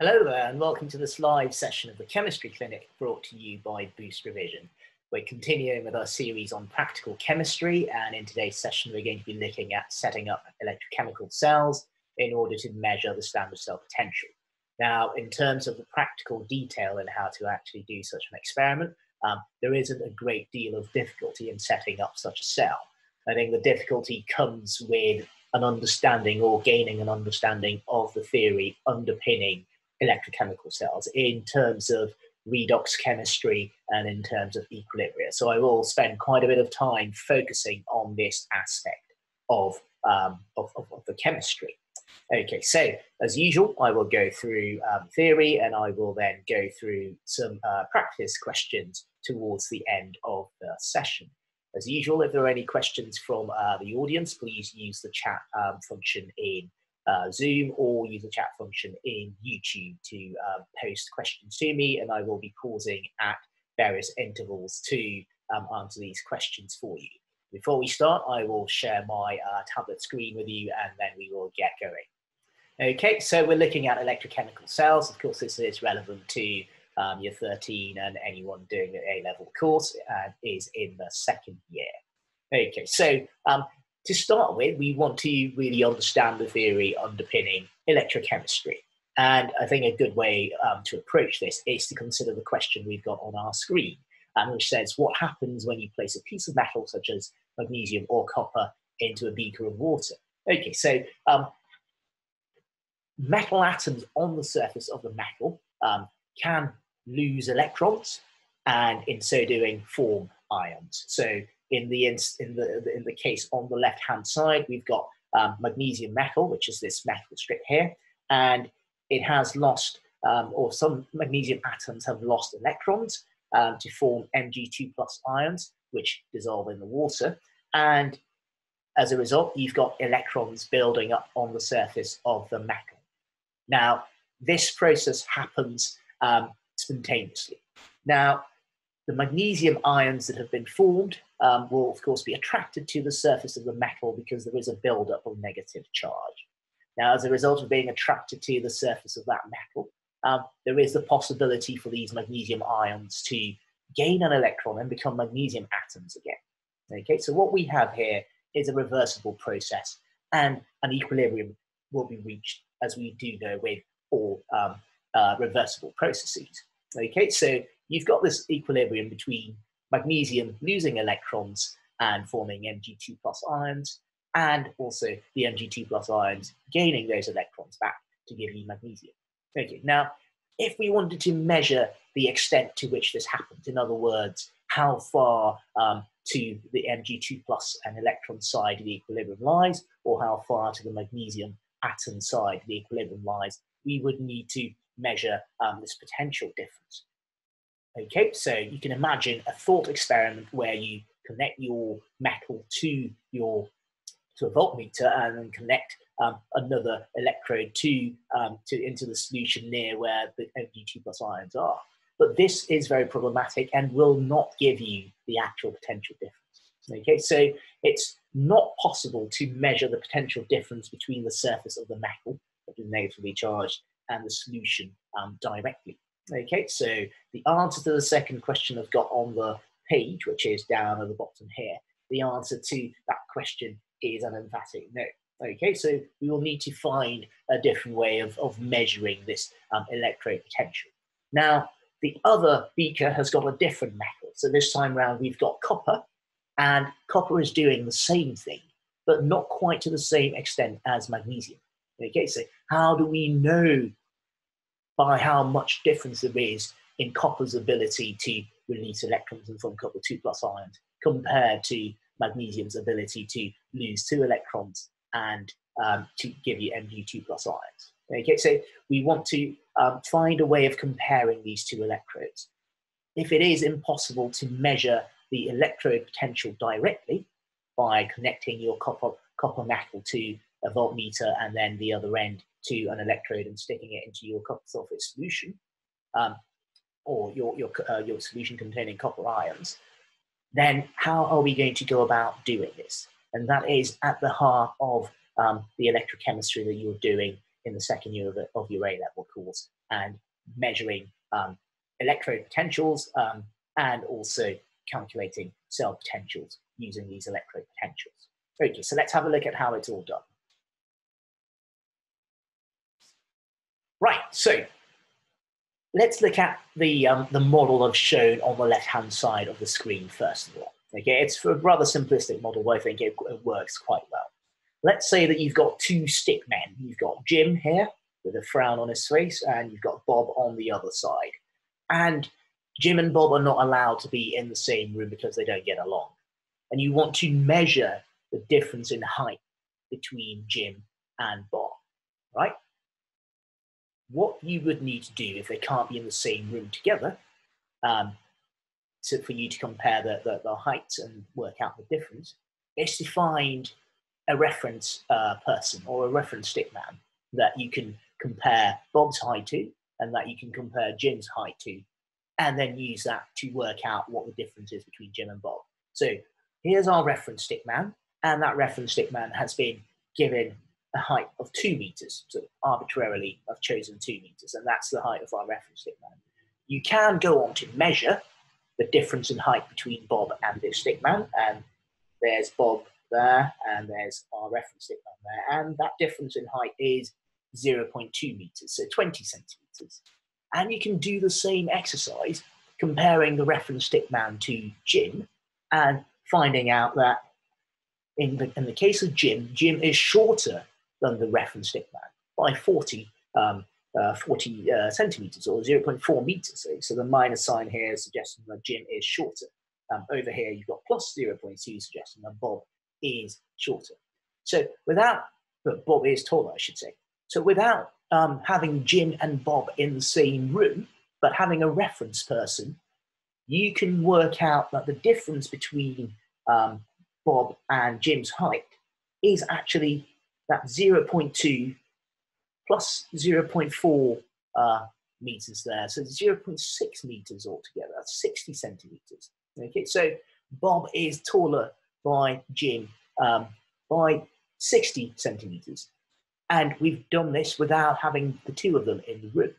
Hello and welcome to this live session of the Chemistry Clinic brought to you by Boost Revision. We're continuing with our series on practical chemistry, and in today's session, we're going to be looking at setting up electrochemical cells in order to measure the standard cell potential. Now, in terms of the practical detail in how to actually do such an experiment, um, there isn't a great deal of difficulty in setting up such a cell. I think the difficulty comes with an understanding or gaining an understanding of the theory underpinning electrochemical cells in terms of redox chemistry and in terms of equilibria. So I will spend quite a bit of time focusing on this aspect of, um, of, of, of, the chemistry. Okay, so as usual, I will go through um, theory and I will then go through some uh, practice questions towards the end of the session. As usual, if there are any questions from uh, the audience, please use the chat um, function in uh, Zoom or use the chat function in YouTube to uh, post questions to me, and I will be pausing at various intervals to um, answer these questions for you. Before we start, I will share my uh, tablet screen with you and then we will get going. Okay, so we're looking at electrochemical cells. Of course, this is relevant to um, year 13 and anyone doing an A-level course uh, is in the second year. Okay, so um, to start with, we want to really understand the theory underpinning electrochemistry. And I think a good way um, to approach this is to consider the question we've got on our screen, um, which says, what happens when you place a piece of metal such as magnesium or copper into a beaker of water? Okay, so um, metal atoms on the surface of the metal um, can lose electrons and in so doing form ions. So in the in the in the case on the left hand side, we've got um, magnesium metal, which is this metal strip here, and it has lost, um, or some magnesium atoms have lost electrons um, to form Mg2 plus ions, which dissolve in the water, and as a result, you've got electrons building up on the surface of the metal. Now, this process happens um, spontaneously. Now, the magnesium ions that have been formed um, will, of course, be attracted to the surface of the metal because there is a buildup of negative charge. Now, as a result of being attracted to the surface of that metal, um, there is the possibility for these magnesium ions to gain an electron and become magnesium atoms again. Okay, so what we have here is a reversible process, and an equilibrium will be reached, as we do know with all um, uh, reversible processes. Okay, so you've got this equilibrium between magnesium losing electrons and forming Mg2 plus ions, and also the Mg2 plus ions gaining those electrons back to give you magnesium. Okay, now if we wanted to measure the extent to which this happens, in other words, how far um, to the Mg2 plus and electron side of the equilibrium lies, or how far to the magnesium atom side of the equilibrium lies, we would need to measure um, this potential difference. Okay, so you can imagine a thought experiment where you connect your metal to your to a voltmeter and then connect um, another electrode to um, to into the solution near where the Mg2 plus ions are. But this is very problematic and will not give you the actual potential difference. Okay, so it's not possible to measure the potential difference between the surface of the metal, which is negatively charged, and the solution um, directly. Okay, so the answer to the second question I've got on the page, which is down at the bottom here, the answer to that question is an emphatic no. Okay, so we will need to find a different way of, of measuring this um, electrode potential. Now, the other beaker has got a different metal. So this time round, we've got copper, and copper is doing the same thing, but not quite to the same extent as magnesium. Okay, so how do we know by how much difference there is in copper's ability to release electrons and form copper 2 plus ions compared to magnesium's ability to lose two electrons and um, to give you Mg2 plus ions. Okay, so we want to um, find a way of comparing these two electrodes. If it is impossible to measure the electrode potential directly by connecting your copper, copper metal to a voltmeter and then the other end to an electrode and sticking it into your copper sulfate solution, um, or your, your, uh, your solution containing copper ions, then how are we going to go about doing this? And that is at the heart of um, the electrochemistry that you're doing in the second year of, the, of your A-level course and measuring um, electrode potentials um, and also calculating cell potentials using these electrode potentials. Okay, so let's have a look at how it's all done. Right, so let's look at the, um, the model I've shown on the left-hand side of the screen first of all. Okay, it's a rather simplistic model, but I think it, it works quite well. Let's say that you've got two stick men. You've got Jim here with a frown on his face, and you've got Bob on the other side. And Jim and Bob are not allowed to be in the same room because they don't get along. And you want to measure the difference in height between Jim and Bob, right? What you would need to do if they can't be in the same room together, um, to, for you to compare the, the, the heights and work out the difference, is to find a reference uh, person or a reference stick man that you can compare Bob's height to and that you can compare Jim's height to, and then use that to work out what the difference is between Jim and Bob. So here's our reference stick man, and that reference stick man has been given a height of two meters. So arbitrarily, I've chosen two meters, and that's the height of our reference stick man. You can go on to measure the difference in height between Bob and this stick man, and there's Bob there, and there's our reference stick man there, and that difference in height is 0.2 meters, so 20 centimeters. And you can do the same exercise comparing the reference stick man to Jim and finding out that in the, in the case of Jim, Jim is shorter than the reference stick man by 40, um, uh, 40 uh, centimeters or 0.4 meters. So, so, the minus sign here is suggesting that Jim is shorter. Um, over here, you've got plus 0.2 suggesting that Bob is shorter. So without, but Bob is taller, I should say. So without um, having Jim and Bob in the same room, but having a reference person, you can work out that the difference between um, Bob and Jim's height is actually that 0.2 plus 0.4 uh, meters there. So 0.6 meters altogether, that's 60 centimeters. Okay, so Bob is taller by Jim um, by 60 centimeters. And we've done this without having the two of them in the room.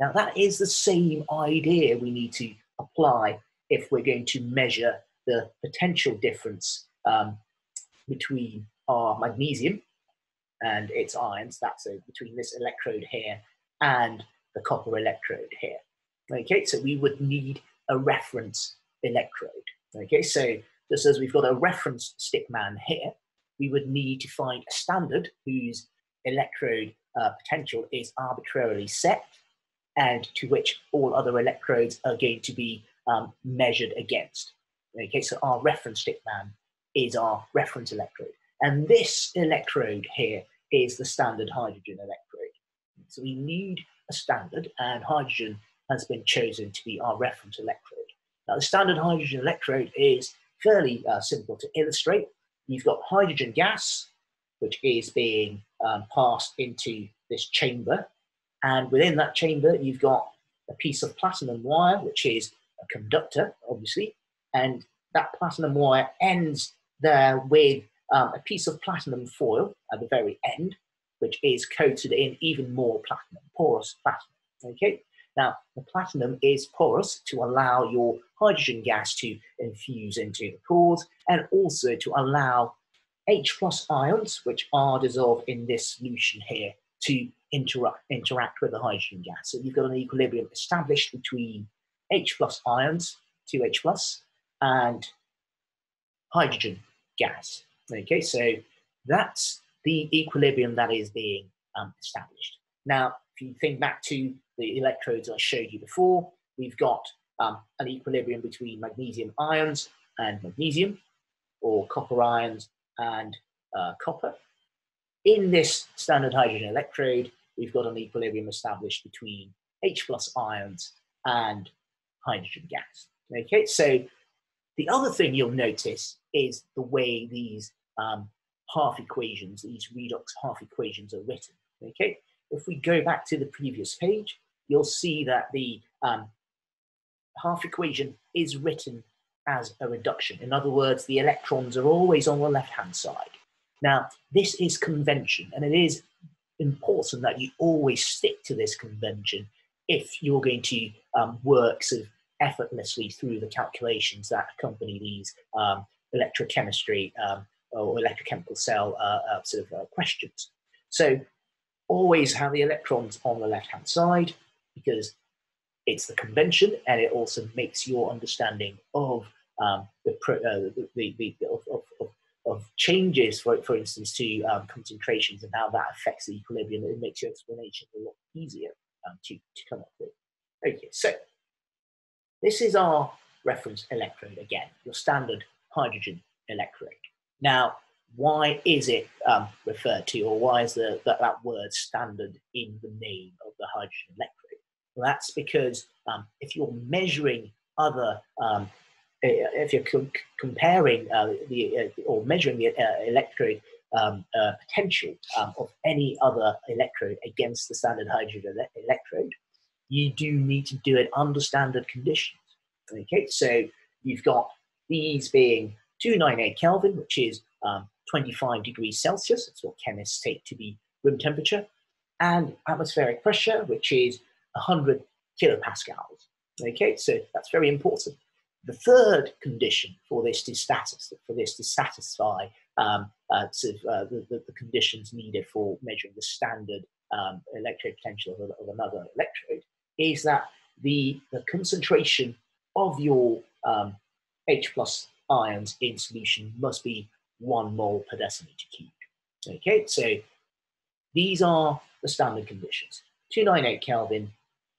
Now, that is the same idea we need to apply if we're going to measure the potential difference um, between our magnesium and its ions, that's a, between this electrode here and the copper electrode here. Okay, so we would need a reference electrode. Okay, so just as we've got a reference stick man here, we would need to find a standard whose electrode uh, potential is arbitrarily set and to which all other electrodes are going to be um, measured against. Okay, so our reference stick man is our reference electrode. And this electrode here is the standard hydrogen electrode. So we need a standard, and hydrogen has been chosen to be our reference electrode. Now, the standard hydrogen electrode is fairly uh, simple to illustrate. You've got hydrogen gas, which is being um, passed into this chamber. And within that chamber, you've got a piece of platinum wire, which is a conductor, obviously. And that platinum wire ends there with um, a piece of platinum foil at the very end, which is coated in even more platinum, porous platinum. Okay, now the platinum is porous to allow your hydrogen gas to infuse into the pores and also to allow H plus ions, which are dissolved in this solution here, to interact, interact with the hydrogen gas. So you've got an equilibrium established between H plus ions, 2H plus, and hydrogen gas. Okay, so that's the equilibrium that is being um, established. Now, if you think back to the electrodes I showed you before, we've got um, an equilibrium between magnesium ions and magnesium, or copper ions and uh, copper. In this standard hydrogen electrode, we've got an equilibrium established between H plus ions and hydrogen gas. Okay, so the other thing you'll notice is the way these um, half equations, these redox half equations are written. Okay, if we go back to the previous page, you'll see that the um, half equation is written as a reduction. In other words, the electrons are always on the left-hand side. Now, this is convention, and it is important that you always stick to this convention if you're going to um, work sort of effortlessly through the calculations that accompany these um, electrochemistry um, or electrochemical cell uh, uh, sort of uh, questions. So always have the electrons on the left-hand side because it's the convention and it also makes your understanding of um, the, uh, the, the, the of, of, of, changes, for, for instance, to um, concentrations and how that affects the equilibrium. It makes your explanation a lot easier um, to, to come up with. Okay, so this is our reference electrode again, your standard hydrogen electrode. Now, why is it um, referred to, or why is the, that, that word standard in the name of the hydrogen electrode? Well, that's because um, if you're measuring other, um, if you're co comparing uh, the uh, or measuring the uh, electrode um, uh, potential um, of any other electrode against the standard hydrogen electrode, you do need to do it under standard conditions. Okay, so you've got these being 298 Kelvin, which is um, 25 degrees Celsius, that's what chemists take to be room temperature, and atmospheric pressure, which is 100 kilopascals. Okay, so that's very important. The third condition for this to satisfy, for this to satisfy um, uh, sort of, uh, the, the, conditions needed for measuring the standard um, electrode potential of, of, another electrode is that the, the concentration of your um, H plus ions in solution must be one mole per decimeter cubed. Okay, so these are the standard conditions. 298 Kelvin,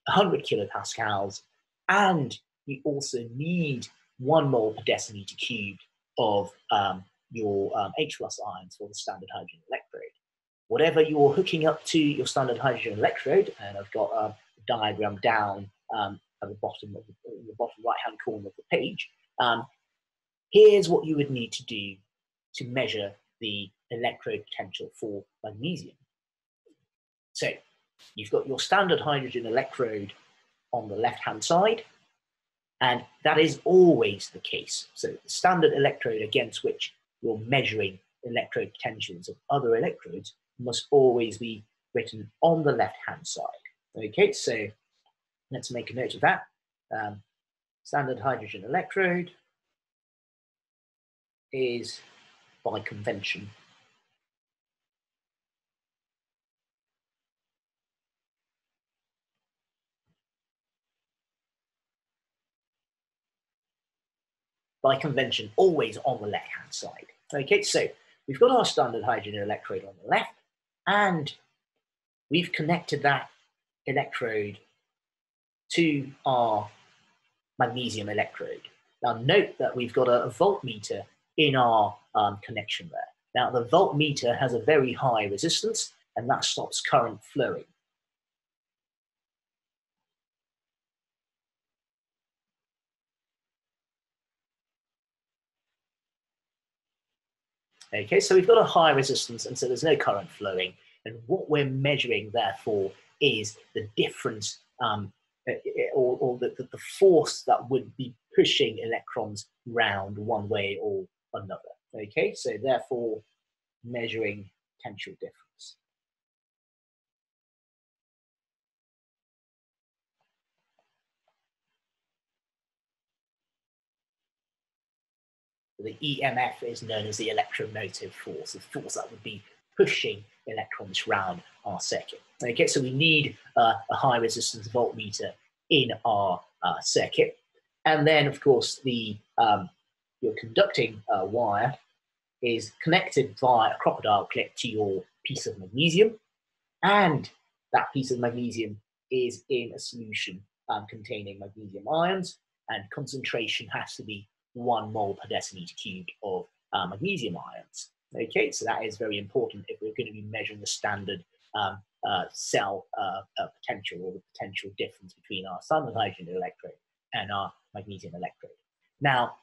100 kilopascals, and you also need one mole per decimeter cubed of um, your um, H plus ions for the standard hydrogen electrode. Whatever you're hooking up to your standard hydrogen electrode, and I've got a diagram down um, at the bottom of the, the bottom right hand corner of the page, um, here's what you would need to do to measure the electrode potential for magnesium. So you've got your standard hydrogen electrode on the left-hand side, and that is always the case. So the standard electrode against which you're measuring electrode potentials of other electrodes must always be written on the left-hand side. Okay, so let's make a note of that. Um, standard hydrogen electrode is by convention. By convention, always on the left-hand side. Okay, so we've got our standard hydrogen electrode on the left, and we've connected that electrode to our magnesium electrode. Now note that we've got a, voltmeter in our um, connection there. Now the voltmeter has a very high resistance and that stops current flowing. Okay, so we've got a high resistance and so there's no current flowing. And what we're measuring therefore is the difference um, eh, eh, or, or the, the, force that would be pushing electrons round one way or another. Okay, so therefore measuring potential difference. The EMF is known as the electromotive force, the force that would be pushing electrons around our circuit. Okay, so we need uh, a high resistance voltmeter in our uh, circuit. And then, of course, the um, your conducting uh, wire is connected via a crocodile clip to your piece of magnesium, and that piece of magnesium is in a solution um, containing magnesium ions, and concentration has to be one mole per decimeter cubed of uh, magnesium ions. Okay, so that is very important if we're going to be measuring the standard um, uh, cell uh, potential or the potential difference between our standard hydrogen electrode and our magnesium electrode. Now,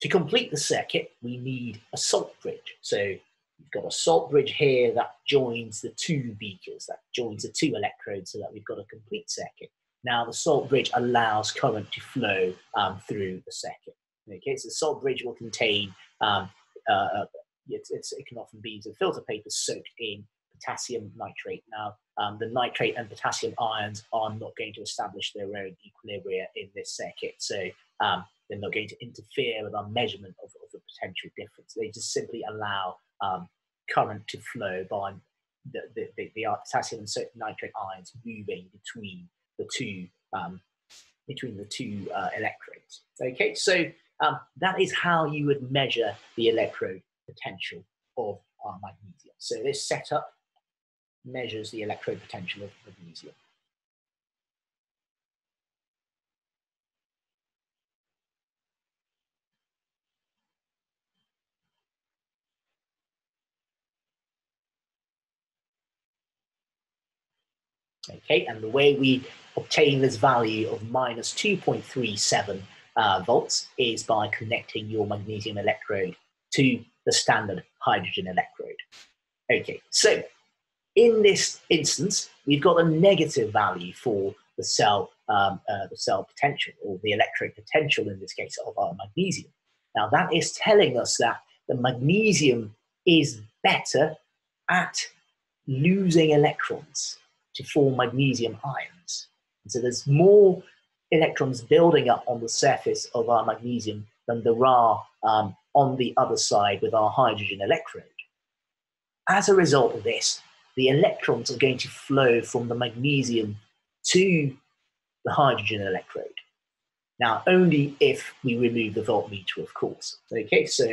to complete the circuit, we need a salt bridge. So we've got a salt bridge here that joins the two beakers, that joins the two electrodes so that we've got a complete circuit. Now the salt bridge allows current to flow um, through the circuit. Okay, so the salt bridge will contain, um, uh, uh it's, it's, it can often be the filter paper soaked in potassium nitrate. Now, um, the nitrate and potassium ions are not going to establish their own equilibria in this circuit. So um, they're not going to interfere with our measurement of, of the potential difference. They just simply allow um, current to flow by the, the, the, the, potassium and nitrate ions moving between the two um, between the two uh, electrodes. Okay, so um, that is how you would measure the electrode potential of our magnesium. So this setup measures the electrode potential of magnesium. Okay, and the way we obtain this value of minus 2.37 uh, volts is by connecting your magnesium electrode to the standard hydrogen electrode. Okay, so in this instance, we've got a negative value for the cell, um, uh, the cell potential, or the electrode potential in this case of our magnesium. Now that is telling us that the magnesium is better at losing electrons to form magnesium ions. And so there's more electrons building up on the surface of our magnesium than there are um, on the other side with our hydrogen electrode. As a result of this, the electrons are going to flow from the magnesium to the hydrogen electrode. Now, only if we remove the voltmeter, of course. Okay, so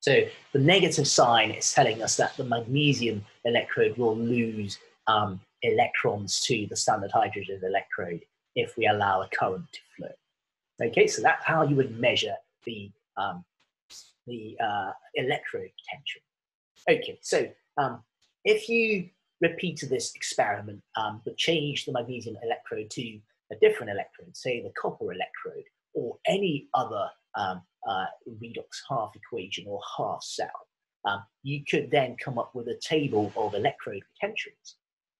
So the negative sign is telling us that the magnesium electrode will lose um, electrons to the standard hydrogen electrode if we allow a current to flow. Okay, so that's how you would measure the, um, the uh, electrode potential. Okay, so um, if you repeat this experiment um, but change the magnesium electrode to a different electrode, say the copper electrode, or any other um, uh, redox half equation or half cell, um, you could then come up with a table of electrode potentials.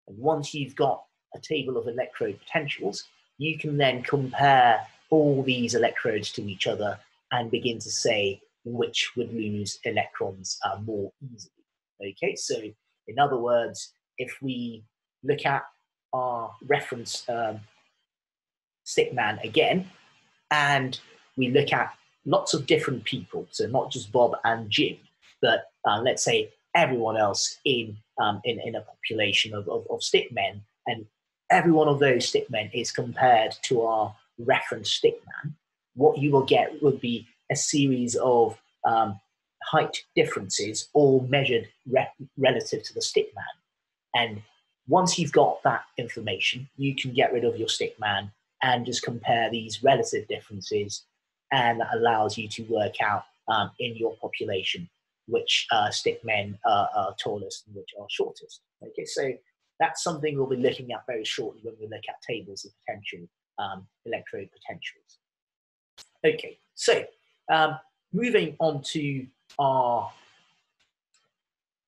And once you've got a table of electrode potentials, you can then compare all these electrodes to each other and begin to say which would lose electrons uh, more easily. Okay, so in other words, if we look at our reference um, stick man again, and we look at lots of different people, so not just Bob and Jim, but uh, let's say everyone else in, um, in, in a population of, of, of stickmen, and every one of those stickmen is compared to our reference stickman, what you will get would be a series of um, height differences all measured re- relative to the stickman. And once you've got that information, you can get rid of your stickman and just compare these relative differences and that allows you to work out um, in your population which uh, stick men uh, are tallest and which are shortest. Okay, so that's something we'll be looking at very shortly when we look at tables of potential um, electrode potentials. Okay, so um, moving on to our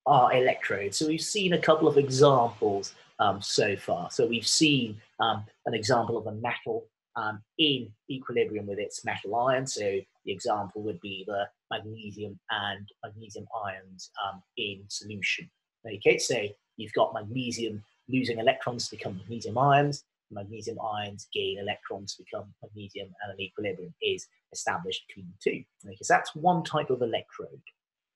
our electrodes. So we've seen a couple of examples um, so far. So we've seen um, an example of a metal um, in equilibrium with its metal ion. So the example would be the magnesium and magnesium ions um, in solution. Okay, so you've got magnesium losing electrons to become magnesium ions, magnesium ions gain electrons to become magnesium, and an equilibrium is established between the two. Okay, so that's one type of electrode.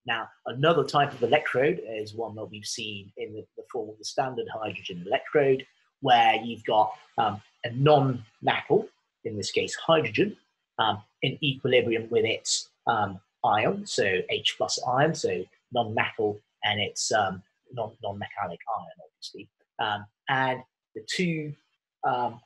Now, another type of electrode is one that we've seen in the, the form of the standard hydrogen electrode, where you've got um, a non-metal, in this case hydrogen, um, in equilibrium with its um, ion, so H plus ion, so non-metal, and its um, non- non-metallic ion, obviously. Um, and the two um,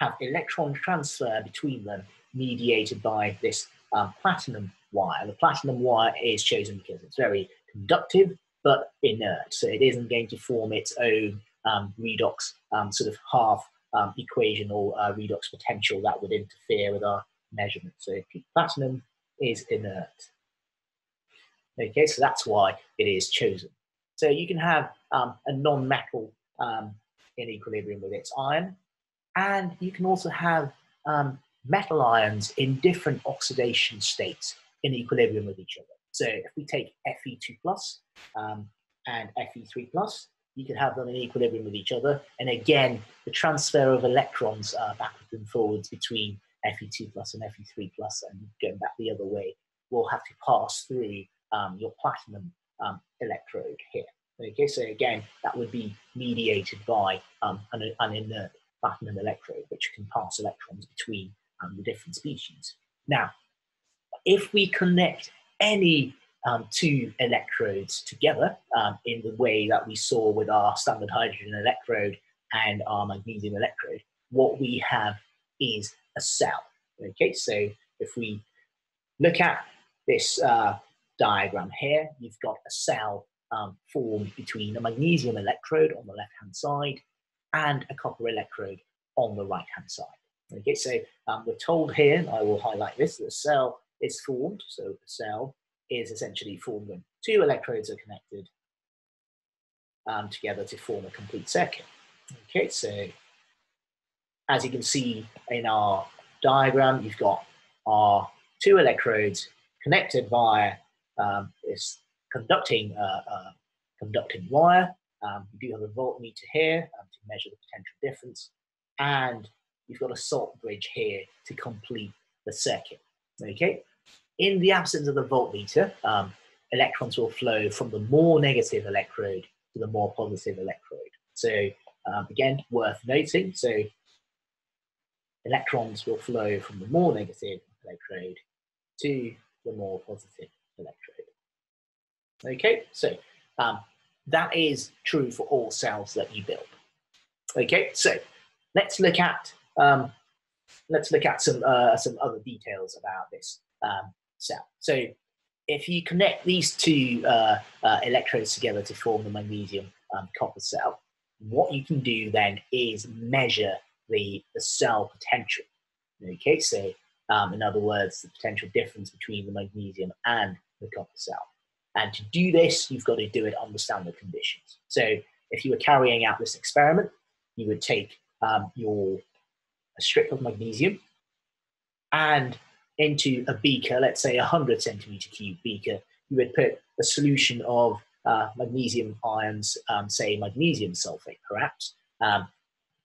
have electron transfer between them mediated by this um, platinum wire. The platinum wire is chosen because it's very conductive but inert. So it isn't going to form its own um, redox um, sort of half um, equation or uh, redox potential that would interfere with our measurement. So platinum is inert. Okay, so that's why it is chosen. So you can have um, a non-metal um, in equilibrium with its ion, and you can also have um, metal ions in different oxidation states in equilibrium with each other. So if we take Fe2 plus um, and Fe3 plus, you can have them in equilibrium with each other. And again, the transfer of electrons uh, backwards and forwards between Fe2 plus and Fe3 plus and going back the other way will have to pass through um, your platinum um, electrode here. Okay, so again, that would be mediated by um, an, an, inert platinum electrode, which can pass electrons between um, the different species. Now, if we connect any um, two electrodes together um, in the way that we saw with our standard hydrogen electrode and our magnesium electrode, what we have is a cell. Okay, so if we look at this uh, diagram here, you've got a cell um, formed between a magnesium electrode on the left-hand side and a copper electrode on the right-hand side. Okay, so um, we're told here, I will highlight this, a cell is formed, so the cell is essentially formed when two electrodes are connected um, together to form a complete circuit. Okay, so as you can see in our diagram, you've got our two electrodes connected via um, this conducting uh, uh, conducting wire. Um, you do have a voltmeter here um, to measure the potential difference, and you've got a salt bridge here to complete the circuit. Okay, in the absence of the voltmeter, um, electrons will flow from the more negative electrode to the more positive electrode. So um, again, worth noting. So electrons will flow from the more negative electrode to the more positive electrode. Okay, so um, that is true for all cells that you build. Okay, so let's look at um, let's look at some uh, some other details about this um, cell. So if you connect these two uh, uh, electrodes together to form the magnesium um, copper cell, what you can do then is measure the, the cell potential. Okay, so um, in other words, the potential difference between the magnesium and the copper cell. And to do this, you've got to do it under standard conditions. So if you were carrying out this experiment, you would take um, your a strip of magnesium and into a beaker, let's say a 100 centimeter cube beaker, you would put a solution of uh, magnesium ions, um, say magnesium sulfate perhaps. Um,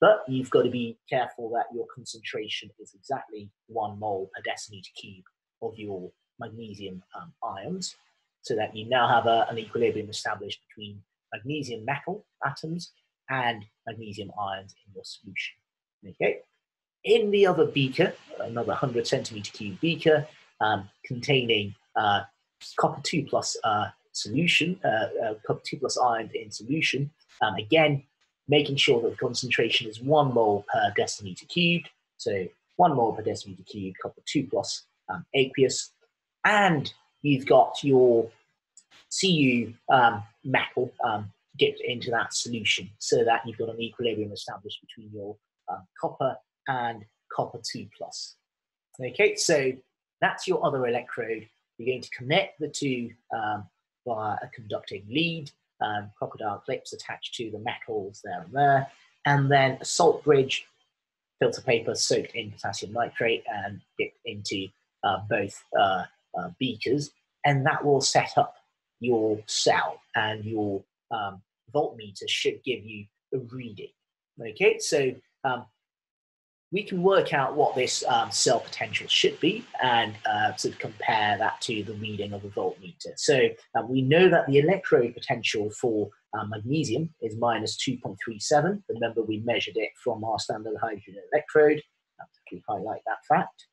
but you've got to be careful that your concentration is exactly one mole per decimeter cube of your magnesium um, ions so that you now have a, an equilibrium established between magnesium metal atoms and magnesium ions in your solution. Okay. In the other beaker, another 100 centimeter cube beaker um, containing uh, copper 2 plus uh, solution, uh, uh copper 2 plus ions in solution, um, again, making sure that the concentration is one mole per decimeter cubed. So one mole per decimeter cubed, copper 2 plus um, aqueous, and you've got your Cu um, metal um, dipped into that solution so that you've got an equilibrium established between your um, copper and copper 2 plus. Okay, so that's your other electrode. You're going to connect the two um, via a conducting lead, um, crocodile clips attached to the metals there and there, and then a salt bridge, filter paper soaked in potassium nitrate and dipped into uh, both uh, uh, beakers, and that will set up your cell and your um, voltmeter should give you a reading. Okay, so um, we can work out what this um, cell potential should be and uh, sort of compare that to the reading of a voltmeter. So uh, we know that the electrode potential for uh, magnesium is minus 2.37. Remember, we measured it from our standard hydrogen electrode. We highlight that fact.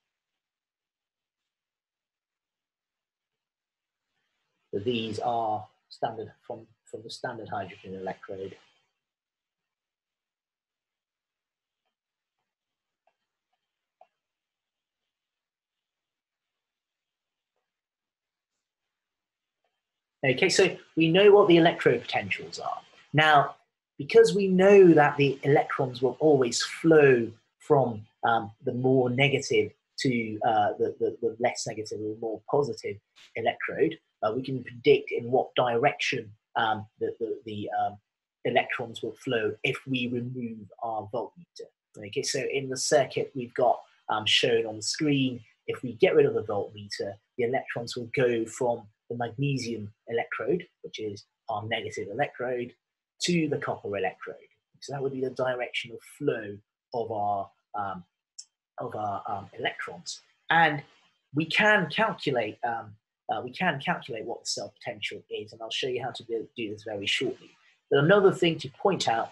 So these are standard from, from the standard hydrogen electrode. Okay, so we know what the electrode potentials are. Now, because we know that the electrons will always flow from um, the more negative to uh, the, the, the, less negative or more positive electrode, uh, we can predict in what direction um, the, the, the um, electrons will flow if we remove our voltmeter. Okay, so in the circuit we've got um, shown on the screen, if we get rid of the voltmeter, the electrons will go from the magnesium electrode, which is our negative electrode, to the copper electrode. So that would be the direction of flow of our um, of our um, electrons. And we can calculate um, uh, we can calculate what the cell potential is, and I'll show you how to do, do this very shortly. But another thing to point out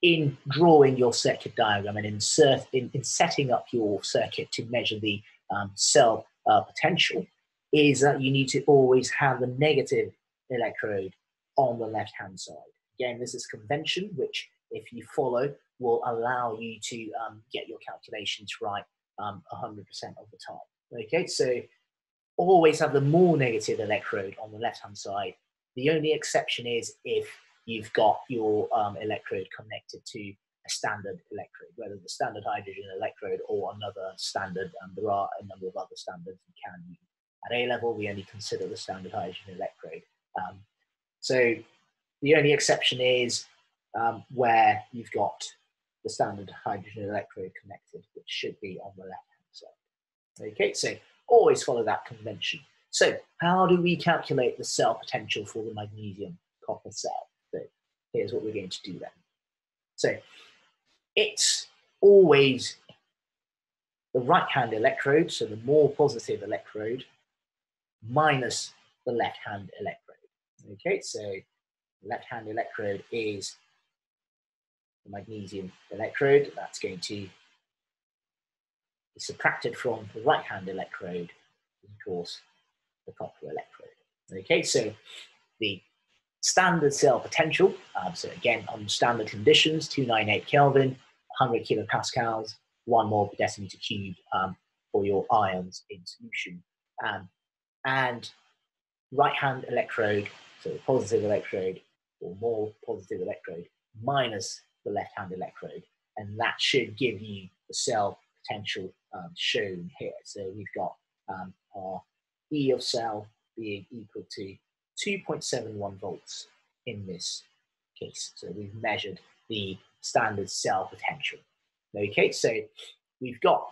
in drawing your circuit diagram and insert, in, in setting up your circuit to measure the um, cell uh, potential is that you need to always have the negative electrode on the left hand side. Again, this is convention, which if you follow will allow you to um, get your calculations right um, 100% of the time. Okay, so always have the more negative electrode on the left hand side. The only exception is if you've got your um, electrode connected to a standard electrode, whether the standard hydrogen electrode or another standard. And there are a number of other standards you can. At A level, we only consider the standard hydrogen electrode. Um, so the only exception is um, where you've got the standard hydrogen electrode connected, which should be on the left-hand side. Okay, so always follow that convention. So how do we calculate the cell potential for the magnesium copper cell? So here's what we're going to do then. So it's always the right-hand electrode, so the more positive electrode, minus the left-hand electrode. Okay, so left-hand electrode is the magnesium electrode. That's going to be subtracted from the right-hand electrode, of course, the copper electrode. Okay, so the standard cell potential, um, so again, on standard conditions, 298 Kelvin, 100 kilopascals, one mole per decimeter cubed um, for your ions in solution. Um, and right-hand electrode, so the positive electrode, or more positive electrode minus the left-hand electrode. And that should give you the cell potential um, shown here. So we've got um, our E of cell being equal to 2.71 volts in this case. So we've measured the standard cell potential. Okay, so we've got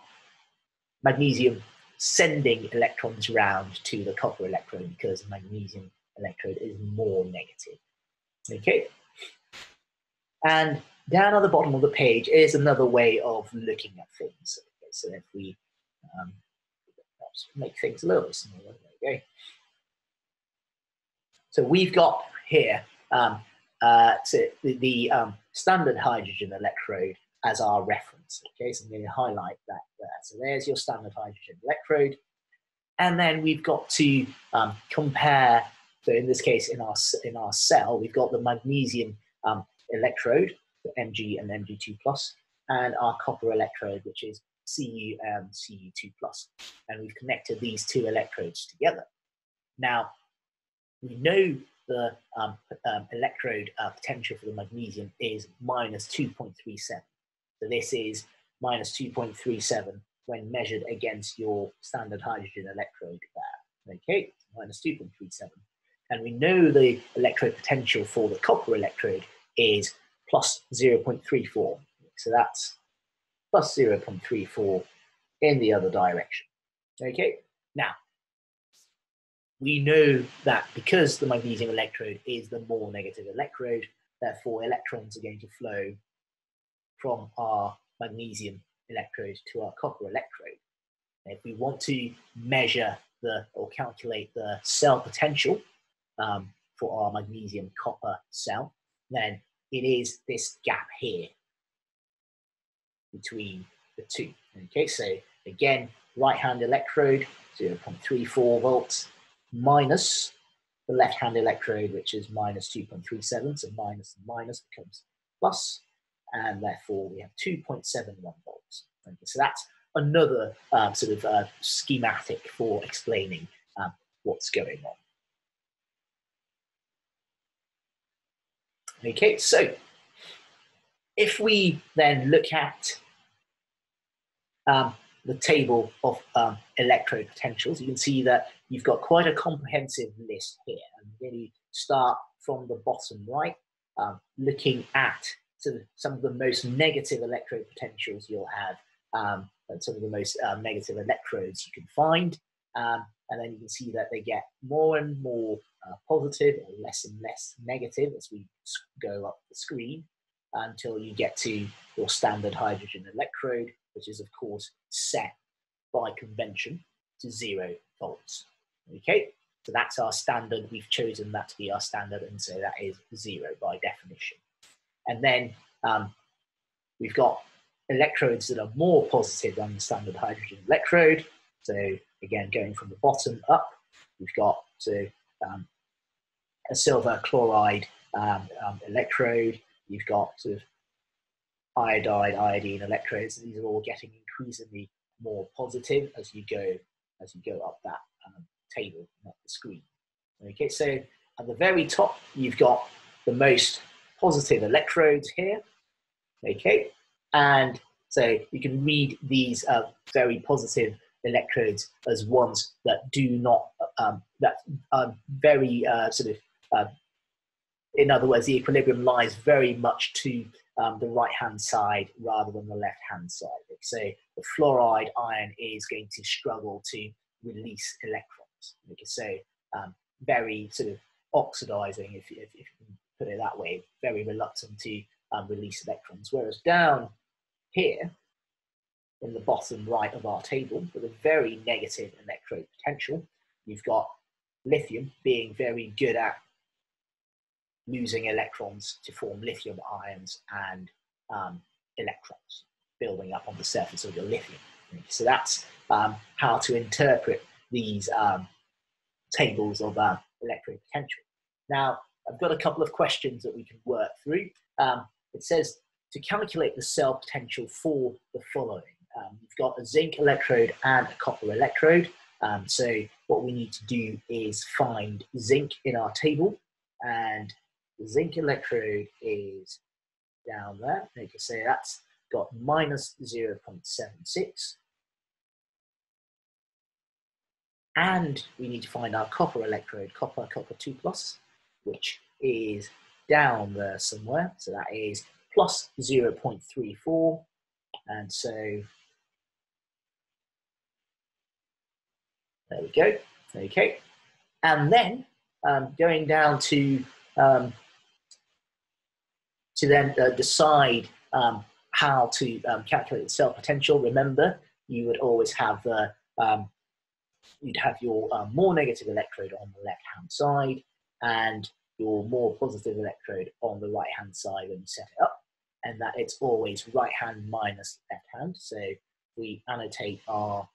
magnesium sending electrons around to the copper electrode because the magnesium electrode is more negative. Okay. And down at the bottom of the page is another way of looking at things. Okay, so if we um, make things a little bit smaller, go. So we've got here um, uh, so the, the um, standard hydrogen electrode as our reference. Okay, so I'm going to highlight that there. So there's your standard hydrogen electrode. And then we've got to um, compare so in this case, in our, in our cell, we've got the magnesium um, electrode, Mg and Mg2+, plus, and our copper electrode, which is Cu and Cu2+. plus, And we've connected these two electrodes together. Now, we know the um, um, electrode uh, potential for the magnesium is minus 2.37. So this is minus 2.37 when measured against your standard hydrogen electrode there. Okay, minus 2.37 and we know the electrode potential for the copper electrode is plus 0.34. So that's plus 0.34 in the other direction. Okay, now we know that because the magnesium electrode is the more negative electrode, therefore electrons are going to flow from our magnesium electrode to our copper electrode. if we want to measure the or calculate the cell potential um, for our magnesium copper cell, then it is this gap here between the two. Okay, so again, right hand electrode, 0.34 volts, minus the left hand electrode, which is minus 2.37, so minus and minus becomes plus, and therefore we have 2.71 volts. Okay, so that's another um, sort of uh, schematic for explaining um, what's going on. Okay, so if we then look at um, the table of um, electrode potentials, you can see that you've got quite a comprehensive list here. And really start from the bottom right, um, looking at of some of the most negative electrode potentials you'll have, um, and some of the most um, negative electrodes you can find. Um, and then you can see that they get more and more uh, positive or less and less negative as we go up the screen until you get to your standard hydrogen electrode, which is of course set by convention to zero volts. Okay, so that's our standard. We've chosen that to be our standard, and so that is zero by definition. And then um, we've got electrodes that are more positive than the standard hydrogen electrode. So again, going from the bottom up, we've got so, um, a silver chloride um, um, electrode. You've got sort of iodide, iodine electrodes. These are all getting increasingly more positive as you go as you go up that um, table, not the screen. Okay, so at the very top, you've got the most positive electrodes here. Okay, and so you can read these uh, very positive electrodes as ones that do not, um, that are very uh, sort of, uh, in other words, the equilibrium lies very much to um, the right hand side rather than the left hand side. So the fluoride ion is going to struggle to release electrons. Okay, so um, very sort of oxidizing, if, if, if, you put it that way, very reluctant to um, release electrons. Whereas down here, in the bottom right of our table, with a very negative electrode potential, you've got lithium being very good at losing electrons to form lithium ions and um, electrons building up on the surface of your lithium. So that's um, how to interpret these um, tables of uh, electrode potential. Now, I've got a couple of questions that we can work through. Um, it says to calculate the cell potential for the following. Um, you've got a zinc electrode and a copper electrode. Um, so what we need to do is find zinc in our table and the zinc electrode is down there. You can say that's got minus 0.76. And we need to find our copper electrode, copper, copper 2 plus, which is down there somewhere. So that is plus 0.34. And so there we go. Okay. And then um, going down to um, to then uh, decide um, how to um, calculate the cell potential, remember you would always have the um, you'd have your uh, more negative electrode on the left hand side and your more positive electrode on the right hand side when you set it up, and that it's always right hand minus left hand. So we annotate our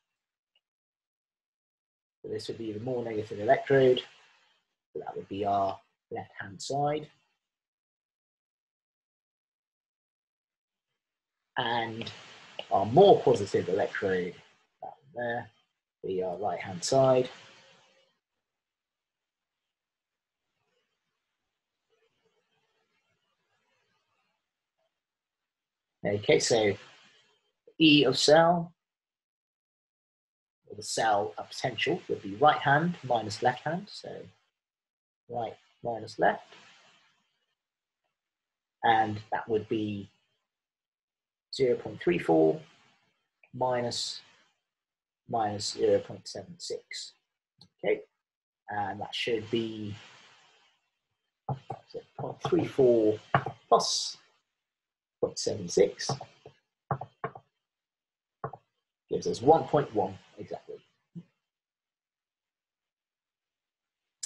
so this would be the more negative electrode. So that would be our left hand side. and our more positive electrode down there, be our right hand side. Okay, so E of cell, or the cell potential would be right hand minus left hand, so right minus left. And that would be 0.34 minus minus 0.76. Okay, and that should be 0.34 plus 0.76 gives us 1.1 exactly.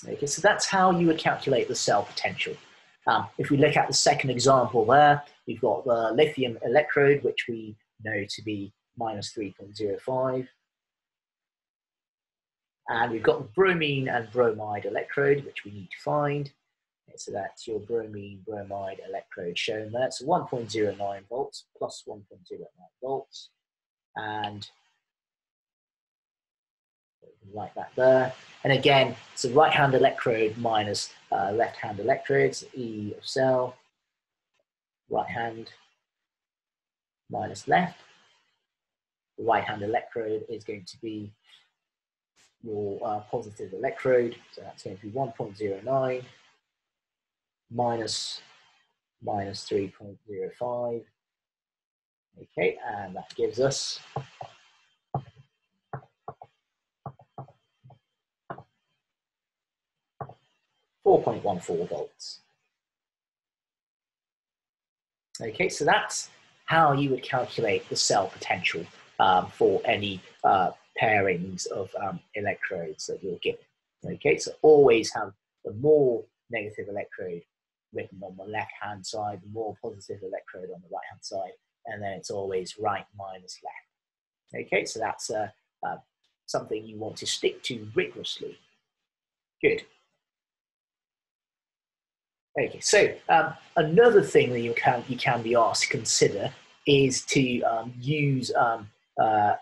Okay, so that's how you would calculate the cell potential. Um, if we look at the second example there, we've got the lithium electrode, which we know to be minus 3.05. And we've got the bromine and bromide electrode, which we need to find. So that's your bromine bromide electrode shown there. So 1.09 volts plus 1.09 volts. And like that there. And again, it's a right hand electrode minus uh, left hand electrode, so E of cell. right hand minus left. The right hand electrode is going to be your uh, positive electrode, so that's going to be 1.09 minus minus 3.05. Okay, and that gives us Four point one four volts. Okay, so that's how you would calculate the cell potential um, for any uh, pairings of um, electrodes that you're given. Okay, so always have the more negative electrode written on the left hand side, the more positive electrode on the right hand side, and then it's always right minus left. Okay, so that's uh, uh, something you want to stick to rigorously. Good. Okay, so um, another thing that you can you can be asked to consider is to um, use um, uh,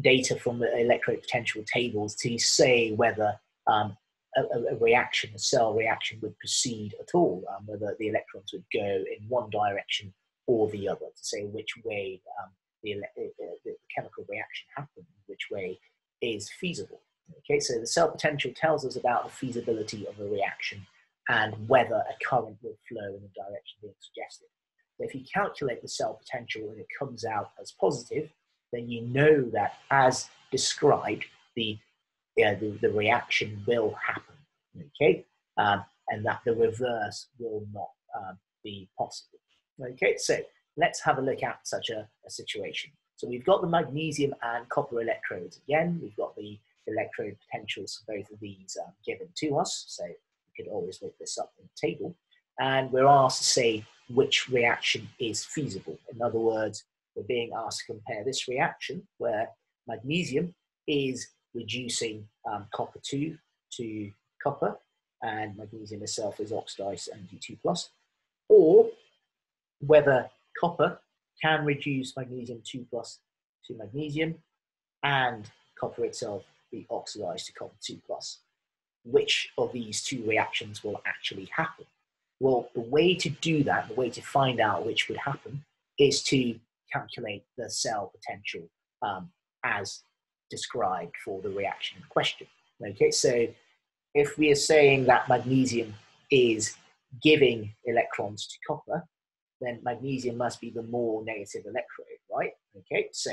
data from the electrode potential tables to say whether um, a, a, reaction, a cell reaction, would proceed at all, um, whether the electrons would go in one direction or the other, to say which way um, the, uh, uh, the chemical reaction happens, which way is feasible. Okay, so the cell potential tells us about the feasibility of a reaction and whether a current will flow in the direction being suggested. So if you calculate the cell potential and it comes out as positive, then you know that as described, the, uh, the, the, reaction will happen, okay? Um, and that the reverse will not um, be possible. Okay, so let's have a look at such a, a situation. So we've got the magnesium and copper electrodes again. We've got the electrode potentials for both of these um, given to us. So we could always look this up in the table. And we're asked to say which reaction is feasible. In other words, we're being asked to compare this reaction where magnesium is reducing um, copper 2 to copper, and magnesium itself is oxidized Mg2+, or whether copper can reduce magnesium 2 plus to magnesium and copper itself be oxidized to copper 2 plus which of these two reactions will actually happen. Well, the way to do that, the way to find out which would happen, is to calculate the cell potential um, as described for the reaction in question. Okay, so if we are saying that magnesium is giving electrons to copper, then magnesium must be the more negative electrode, right? Okay, so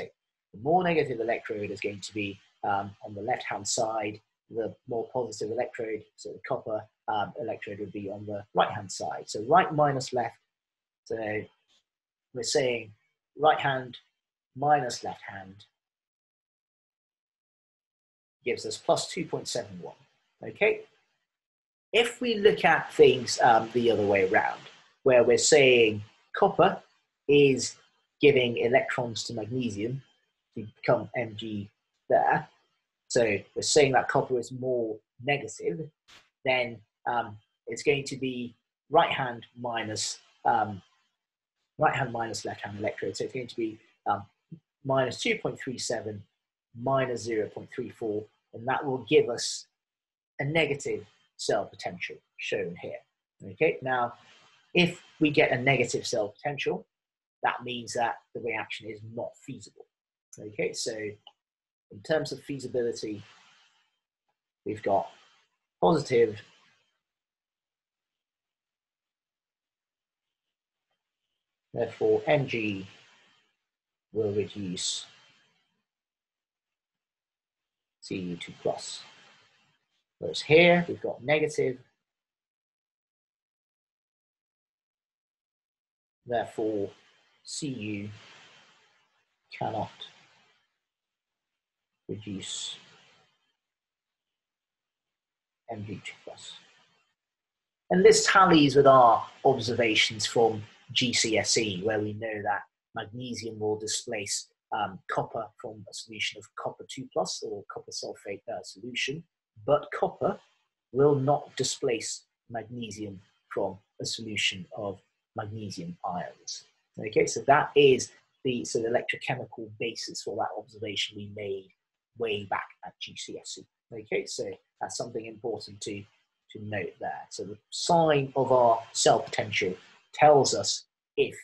the more negative electrode is going to be um, on the left-hand side the more positive electrode, so the copper um, electrode would be on the right hand side. So right minus left. So we're saying right hand minus left hand gives us plus 2.71. Okay. If we look at things um, the other way around, where we're saying copper is giving electrons to magnesium to become Mg there, so we're saying that copper is more negative, then um, it's going to be right hand minus um, right hand minus left hand electrode. So it's going to be um, minus 2.37 minus 0.34, and that will give us a negative cell potential shown here. Okay, now if we get a negative cell potential, that means that the reaction is not feasible. Okay, so in terms of feasibility, we've got positive Therefore, Mg will reduce Cu2 plus. Whereas here, we've got negative. Therefore, Cu cannot reduce Mg2 plus. And this tallies with our observations from GCSE, where we know that magnesium will displace um, copper from a solution of copper 2 plus or copper sulfate uh, solution, but copper will not displace magnesium from a solution of magnesium ions. Okay, so that is the sort of electrochemical basis for that observation we made way back at GCSE. Okay, so that's something important to, to note there. So the sign of our cell potential tells us if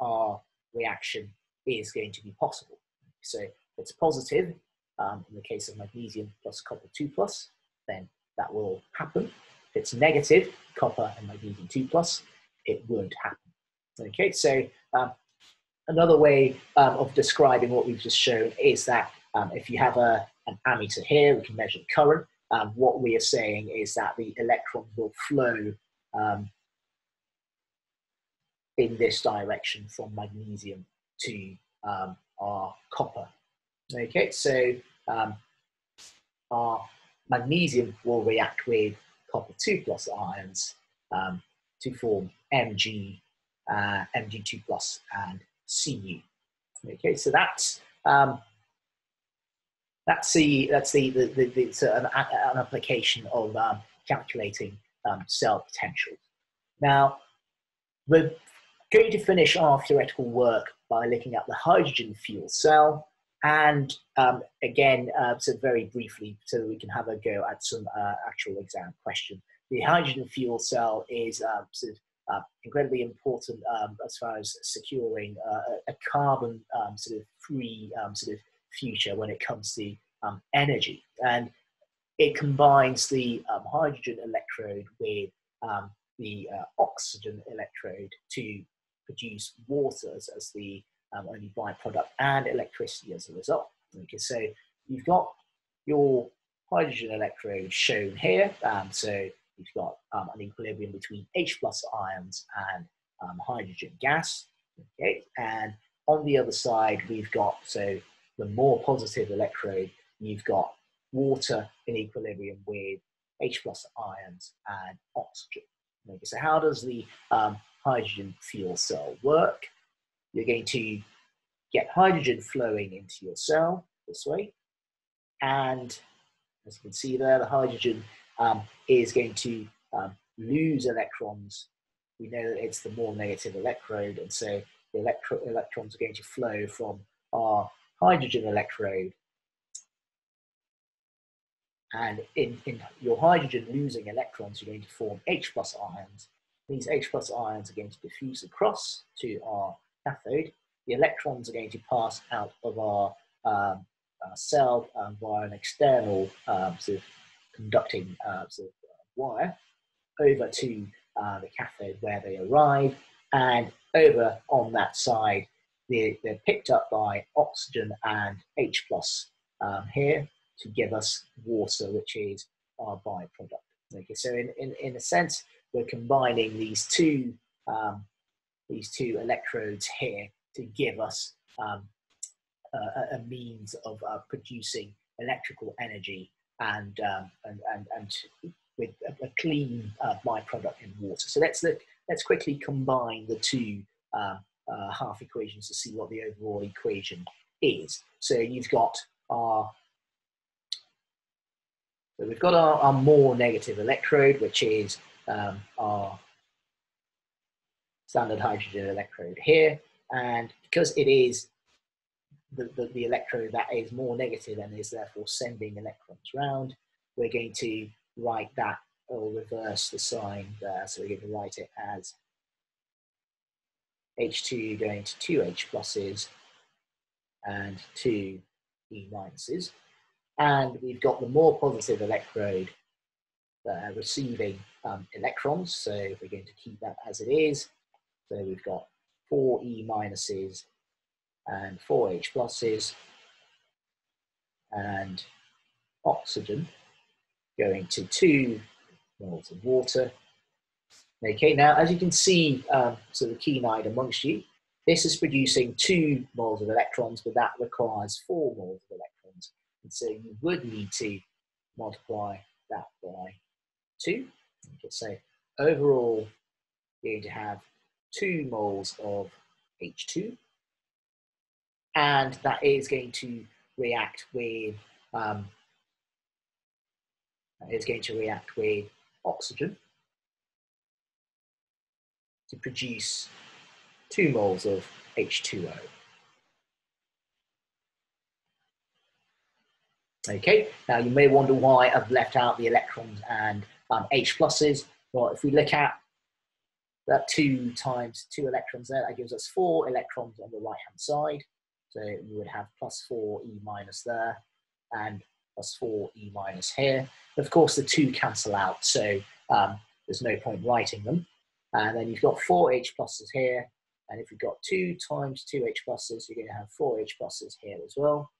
our reaction is going to be possible. So if it's positive, um, in the case of magnesium plus copper 2 plus, then that will happen. If it's negative, copper and magnesium 2 plus, it won't happen. Okay, so um, another way um, of describing what we've just shown is that um, if you have a, an ammeter here, we can measure the current. Um, what we are saying is that the electrons will flow um, in this direction from magnesium to um, our copper. Okay, so um, our magnesium will react with copper 2 plus ions um, to form Mg, uh, Mg2 plus and Cu. Okay, so that's um, that's the that's the the, the, the so an, an, application of um, calculating um, cell potential. Now we're going to finish our theoretical work by looking at the hydrogen fuel cell and um, again, uh, so very briefly, so that we can have a go at some uh, actual exam question. The hydrogen fuel cell is uh, sort of, incredibly important um, as far as securing uh, a carbon um, sort of free um, sort of future when it comes to um, energy. And it combines the um, hydrogen electrode with the uh, oxygen electrode to produce water as, the um, only byproduct and electricity as a result. Okay, so you've got your hydrogen electrode shown here. Um, so you've got um, an equilibrium between H plus ions and um, hydrogen gas. Okay, and on the other side, we've got so the more positive electrode, you've got water in equilibrium with H plus ions and oxygen. Okay, so how does the um, hydrogen fuel cell work? You're going to get hydrogen flowing into your cell this way. And as you can see there, the hydrogen um, is going to um, lose electrons. We know that it's the more negative electrode, and so the electro electrons are going to flow from our hydrogen electrode. And in, in your hydrogen losing electrons, you're going to form H plus ions. These H plus ions are going to diffuse across to our cathode, the electrons are going to pass out of our, um, our cell um, via an external um, sort of conducting uh, sort of wire over to uh, the cathode where they arrive, and over on that side, they're, they're picked up by oxygen and H plus um, here to give us water, which is our byproduct. Okay, so in, in, in a sense, we're combining these two um, these two electrodes here to give us um, a, a, means of uh, producing electrical energy and, um, and, and, and with a, a clean uh, byproduct in water. So let's, look, let's quickly combine the two uh, uh, half equations to see what the overall equation is. So you've got our so we've got our, our more negative electrode, which is um, our standard hydrogen electrode here. And because it is the, the, the, electrode that is more negative and is therefore sending electrons round, we're going to write that or reverse the sign there. So we're going to write it as H2 going to two H pluses and two E minuses. And we've got the more positive electrode uh, receiving um, electrons. So we're going to keep that as it is. So we've got four E minuses and four H pluses and oxygen going to two moles of water. Okay, now as you can see, um, so the keen-eyed amongst you, this is producing two moles of electrons, but that requires four moles of electrons. And so you would need to multiply that by two. Okay, so overall, you're going to have 2 moles of H2. And that is going to react with um, is going to react with oxygen to produce 2 moles of H2O. Okay, now you may wonder why I've left out the electrons and um, H pluses. Well, if we look at that two times two electrons there, that gives us four electrons on the right-hand side. So we would have plus four E minus there and plus four E minus here. Of course, the two cancel out, so um, there's no point writing them. And then you've got four H pluses here. And if you've got two times two H pluses, you're going to have four H pluses here as well.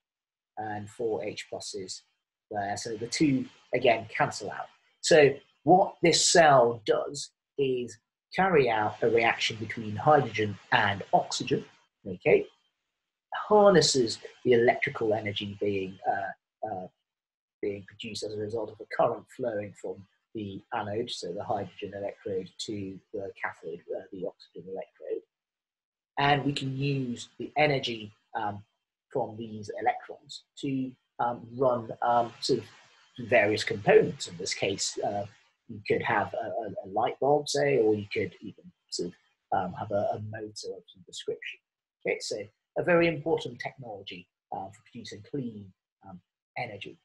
And four H pluses there. So the two, again, cancel out. So what this cell does is carry out a reaction between hydrogen and oxygen, okay, harnesses the electrical energy being, uh, uh, being produced as a result of a current flowing from the anode, so the hydrogen electrode, to the cathode, uh, the oxygen electrode. And we can use the energy um, from these electrons to um, run um, sort of various components. In this case, uh, you could have a, a, light bulb, say, or you could even sort of um, have a, a, motor of some description. Okay, so a very important technology uh, for producing clean um, energy.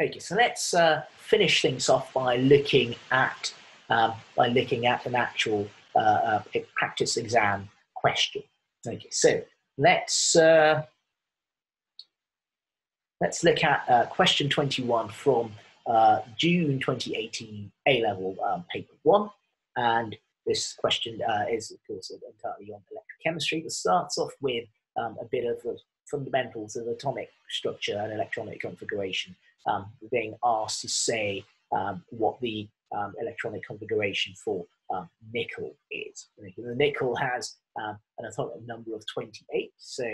Okay, so let's uh, finish things off by looking at um, by looking at an actual uh, uh practice exam question. Okay, so let's uh, let's look at uh, question 21 from uh, June 2018 A-level um, paper one. And this question uh, is, of course, entirely on electrochemistry. It starts off with um, a bit of the fundamentals of atomic structure and electronic configuration, um, being asked to say um, what the um, electronic configuration for um, nickel is. The nickel has an atomic number of 28, so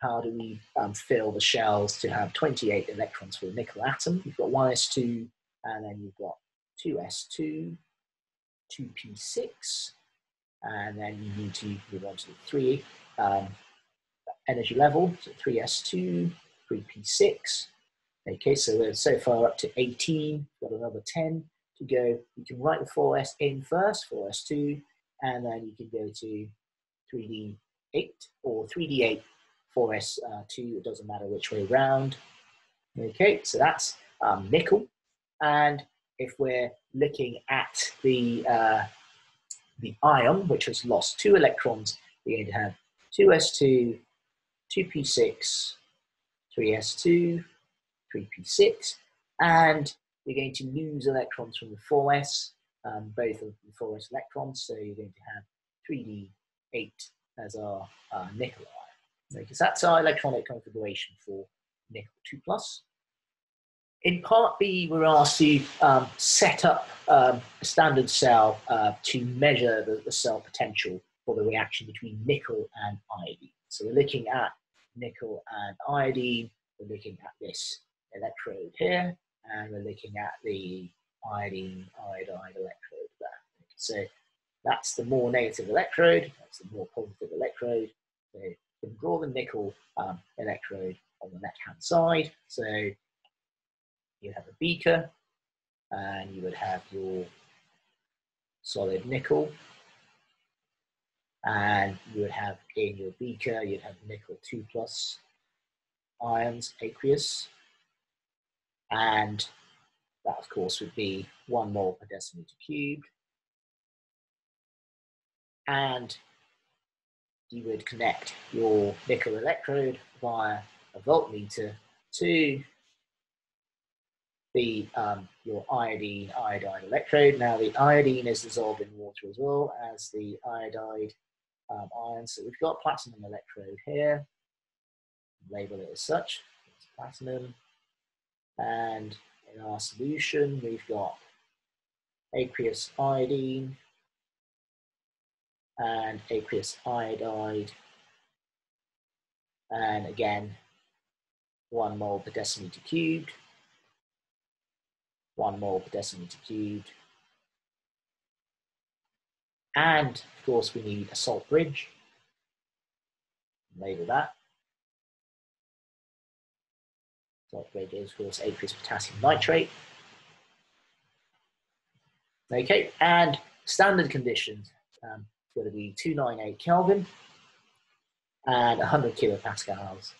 how do we um, fill the shells to have 28 electrons for a nickel atom? You've got 1s2, and then you've got 2s2, 2p6, and then you need to move on to the 3 um, energy level, so 3s2, 3p6. Okay, so we're so far up to 18, got another 10 to go. You can write the 4s in first, 4s2, and then you can go to 3d8 or 3d8 4S2, uh, it doesn't matter which way round. Okay, so that's um, nickel. And if we're looking at the, uh, the ion, which has lost two electrons, we're going to have 2s2, 2p6, 3s2, 3p6, and you're going to lose electrons from the 4s, um, both of the 4s electrons, so you're going to have 3d8 as our uh, nickel ion because that's our electronic configuration for nickel 2 plus. In part B, we're asked to um, set up um, a standard cell uh, to measure the, the, cell potential for the reaction between nickel and iodine. So we're looking at nickel and iodine, we're looking at this electrode here, and we're looking at the iodine iodide electrode there. So that's the more negative electrode, that's the more positive electrode. So can draw the nickel um, electrode on the left hand side. So you have a beaker and you would have your solid nickel and you would have in your beaker, you'd have nickel 2 plus ions, aqueous, and that of course would be one mole per decimeter cubed. And you would connect your nickel electrode via a voltmeter to the um, your iodine iodide electrode. Now the iodine is dissolved in water as well as the iodide um. So we've got platinum electrode here. Label it as such. It's platinum. And in our solution, we've got aqueous iodine and aqueous iodide. And again, one mole per decimeter cubed, one mole per decimeter cubed. And of course, we need a salt bridge. Label that. Is, of course, aqueous potassium nitrate. Okay, and standard conditions. Um, going to be 298 Kelvin and 100 kilopascals.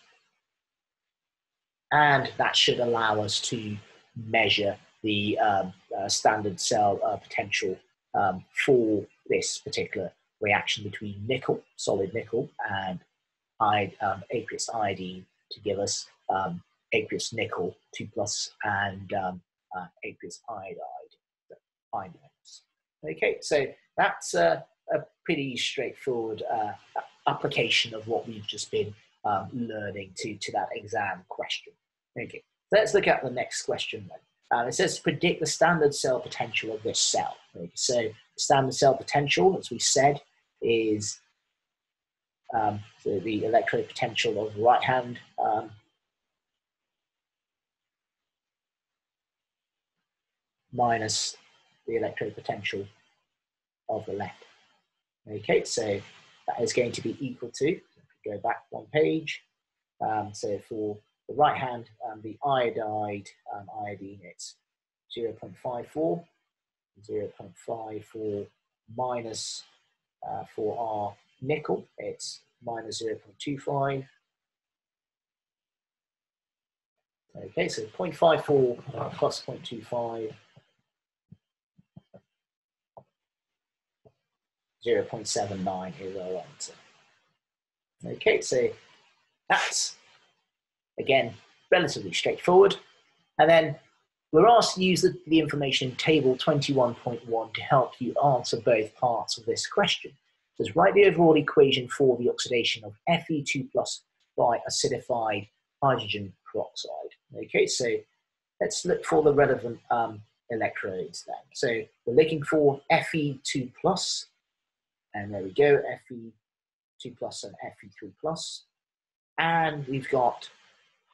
And that should allow us to measure the um, uh, standard cell uh, potential um, for this particular reaction between nickel, solid nickel, and um, aqueous iodine to give us um, aqueous nickel 2 plus and um, uh, aqueous iodide ions. Okay, so that's a, a pretty straightforward uh, application of what we've just been um, learning to, to that exam question. Okay, let's look at the next question then. Uh, it says predict the standard cell potential of this cell. Okay, so standard cell potential, as we said, is um, so the electrode potential of the right hand um, minus the electrode potential of the left. Okay, so that is going to be equal to, go back one page, um, so for the right hand, um, the iodide um, iodine, it's 0 0.54, 0 0.54 minus uh, for our nickel, it's minus 0 0.25. Okay, so 0.54 uh, plus 0.25 0.79 is our answer. Okay, so that's, again, relatively straightforward. And then we're asked to use the, the information in table 21.1 to help you answer both parts of this question. Says write the overall equation for the oxidation of Fe2 plus by acidified hydrogen peroxide. Okay, so let's look for the relevant um, electrodes then. So we're looking for Fe2 plus and there we go, Fe2 plus and Fe3 plus. And we've got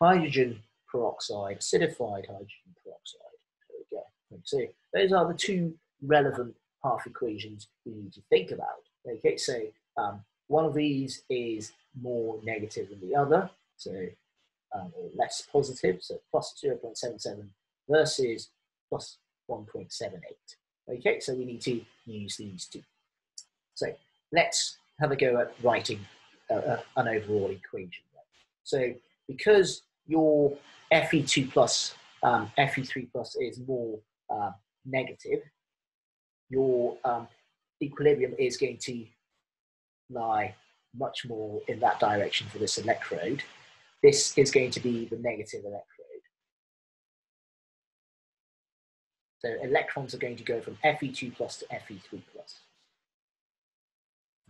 hydrogen peroxide, acidified hydrogen peroxide. There we go. So those are the two relevant half equations we need to think about. Okay, so um, one of these is more negative than the other, so um, or less positive, so plus 0.77 versus plus 1.78. Okay, so we need to use these two. So let's have a go at writing uh, uh, an overall equation. So because your Fe2 plus, um, Fe3 plus is more uh, negative, your um, equilibrium is going to lie much more in that direction for this electrode. This is going to be the negative electrode. So electrons are going to go from Fe2 plus to Fe3 plus.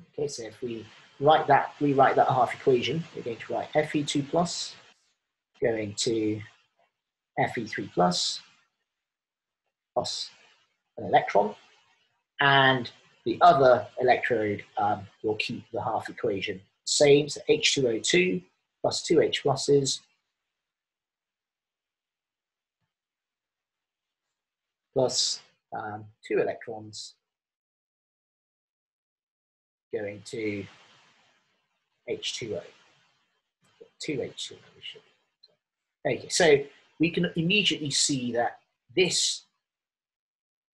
Okay, so if we write that, rewrite that half equation, we're going to write Fe2 plus going to Fe3 plus plus an electron, and the other electrode um, will keep the half equation same, so H2O2 plus two H pluses plus um, two electrons going to H2O. 2H2O Okay, so we can immediately see that this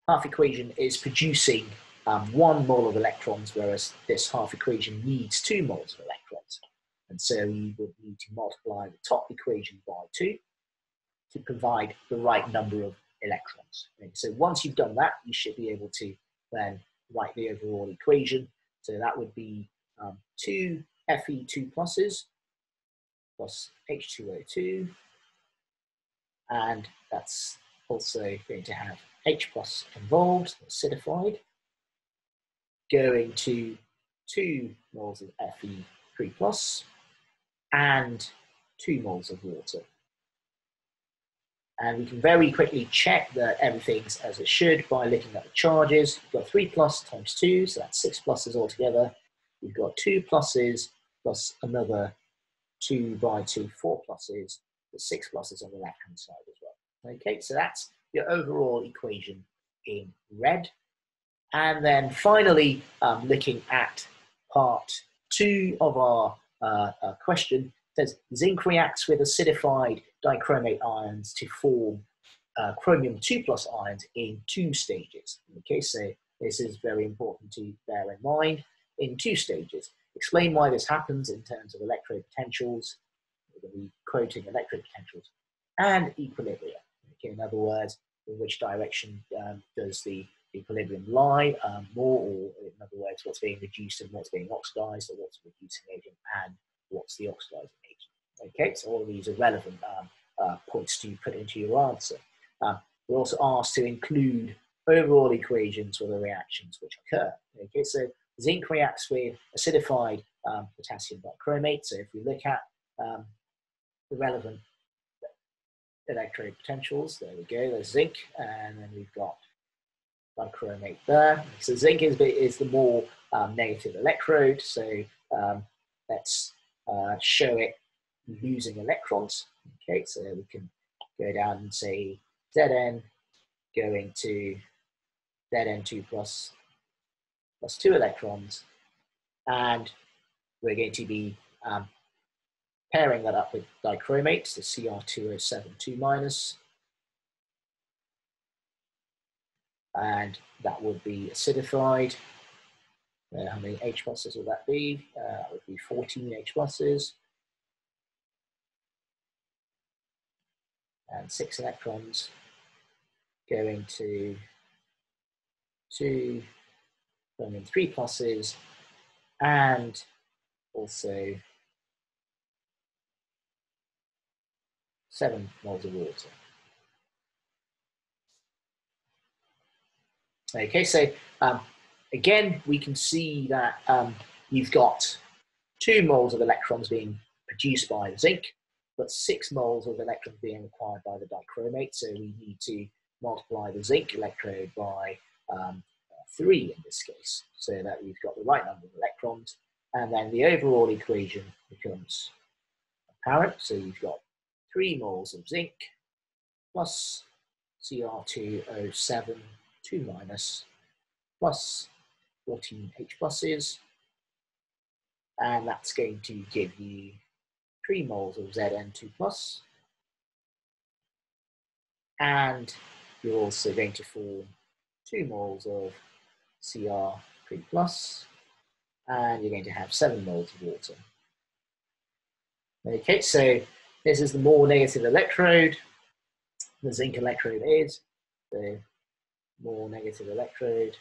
half equation is producing um, one mole of electrons, whereas this half equation needs two moles of electrons. And so you would need to multiply the top equation by two to provide the right number of electrons. Okay, so once you've done that, you should be able to then write the overall equation so that would be um, two Fe2 pluses plus H2O2. And that's also going to have H plus involved, acidified, going to two moles of Fe3 plus and two moles of water. And we can very quickly check that everything's as it should by looking at the charges. We've got 3 plus times 2, so that's 6 pluses altogether. We've got 2 pluses plus another 2 by 2, 4 pluses, with 6 pluses on the left-hand side as well. Okay, so that's your overall equation in red. And then finally, um, looking at part 2 of our uh, uh, question, says zinc reacts with acidified dichromate ions to form uh, chromium 2 plus ions in two stages. Okay, so this is very important to bear in mind in two stages. Explain why this happens in terms of electrode potentials, we're going to be quoting electrode potentials, and equilibria. Okay, in other words, in which direction um, does the equilibrium lie um, more, or in other words, what's being reduced and what's being oxidized, or what's the reducing agent and what's the oxidizing. Okay, so all these are relevant um, uh, points to put into your answer. Um, we're also asked to include overall equations for the reactions which occur. Okay, so zinc reacts with acidified um, potassium dichromate. So if we look at um, the relevant electrode potentials, there we go, there's zinc, and then we've got dichromate there. So zinc is, is the more um, negative electrode, so um, let's uh, show it losing electrons. Okay, so we can go down and say Zn going to Zn2 plus, plus two electrons, and we're going to be um, pairing that up with dichromate, the Cr2O7 2 minus, and that would be acidified. Uh, how many H pluses would that be? Uh, that would be 14 H pluses. And six electrons going to two, chromium three pluses, and also seven moles of water. Okay, so um, again, we can see that um, you've got two moles of electrons being produced by the zinc, but six moles of electrons being required by the dichromate. So we need to multiply the zinc electrode by um, three in this case, so that we've got the right number of electrons. And then the overall equation becomes apparent. So you've got three moles of zinc plus Cr2O7 2 minus plus 14 H pluses. And that's going to give you 3 moles of Zn2. And you're also going to form 2 moles of Cr3. And you're going to have 7 moles of water. Okay, so this is the more negative electrode. The zinc electrode is. The more negative electrode.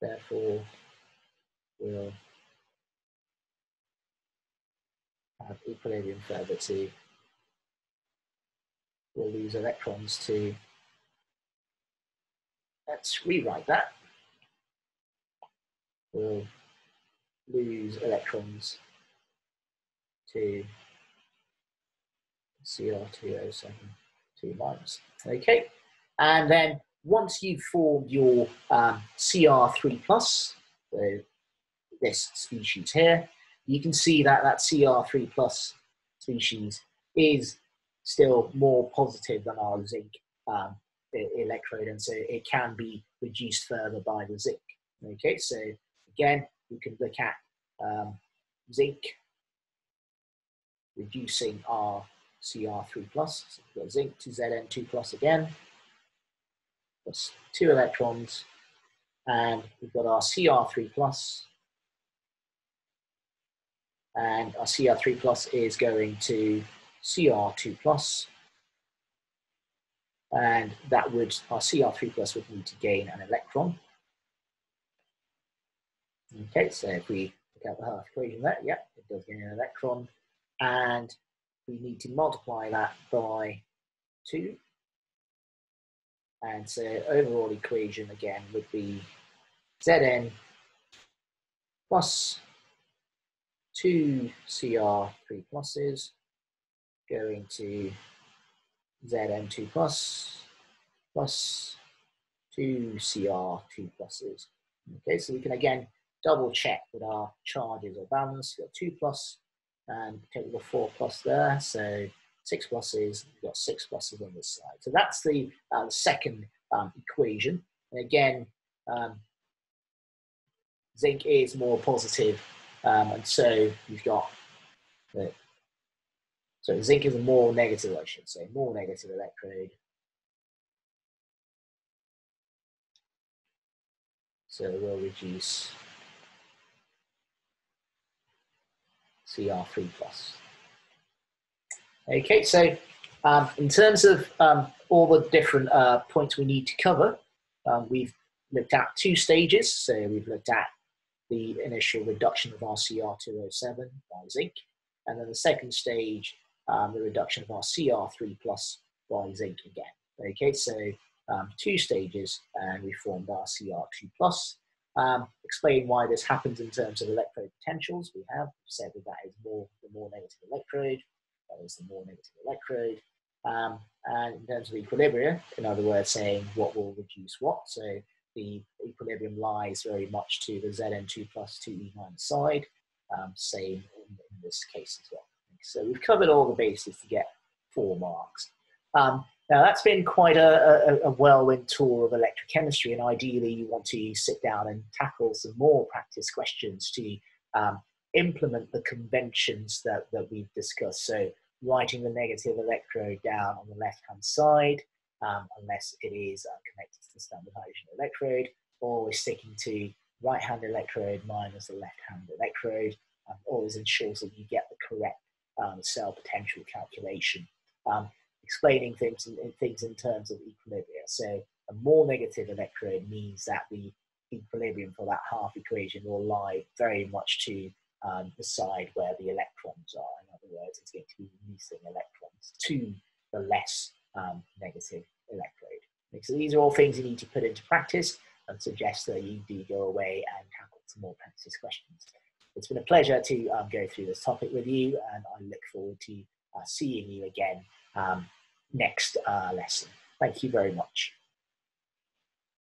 Therefore, we'll have equilibrium further to, we'll lose electrons to, let's rewrite that. We'll lose electrons to Cr2O7 2 minus. Okay, and then once you've formed your um, Cr3 plus, so this species here, you can see that that Cr3 plus species is still more positive than our zinc um, electrode, and so it can be reduced further by the zinc. Okay, so again, we can look at um, zinc reducing our Cr3 plus. So we've got zinc to Zn2 plus again, plus two electrons, and we've got our Cr3 plus, and our Cr3 plus is going to Cr2 plus, and that would, our Cr3 plus would need to gain an electron. Okay, so if we look at the half equation there, yeah, it does gain an electron, and we need to multiply that by 2. And so overall equation again would be Zn plus 2 Cr3 pluses going to Zn2 plus plus 2 Cr2 pluses. Okay, so we can again double check that our charges are balanced. We've got 2 plus and take the four plus there. So six pluses, we've got six pluses on this side. So that's the, uh, second um, equation. And again, um, zinc is more positive, um, and so you've got the, so zinc is a more negative, I should say, more negative electrode. So we'll reduce CR3 plus. Okay, so Um, in terms of um, all the different uh, points we need to cover, um, we've looked at two stages. So we've looked at the initial reduction of our Cr2O7 by zinc, and then the second stage, um, the reduction of our Cr3 plus by zinc again. Okay, so um, two stages, and we formed our Cr2 plus. Um, explain why this happens in terms of electrode potentials. We have said that that is more the more negative electrode, that is the more negative electrode. Um, and in terms of equilibrium, in other words, saying what will reduce what. So the equilibrium lies very much to the Zn2 plus 2e minus side, um, same in, in, this case as well. So we've covered all the bases to get four marks. Um, now that's been quite a, a, a whirlwind tour of electrochemistry and ideally you want to sit down and tackle some more practice questions to um, implement the conventions that, that we've discussed. So writing the negative electrode down on the left hand side, um, unless it is uh, connected to the standard hydrogen electrode, or we're sticking to right hand electrode minus the left hand electrode, um, always ensures that you get the correct um, cell potential calculation. Um, explaining things in, in, things in terms of equilibria. So a more negative electrode means that the equilibrium for that half equation will lie very much to um, the side where the electrons are. In other words, it's going to be releasing electrons to the less um, negative electrode. So these are all things you need to put into practice and suggest that you do go away and tackle some more practice questions. It's been a pleasure to um, go through this topic with you and I look forward to uh, seeing you again um, next uh, lesson. Thank you very much.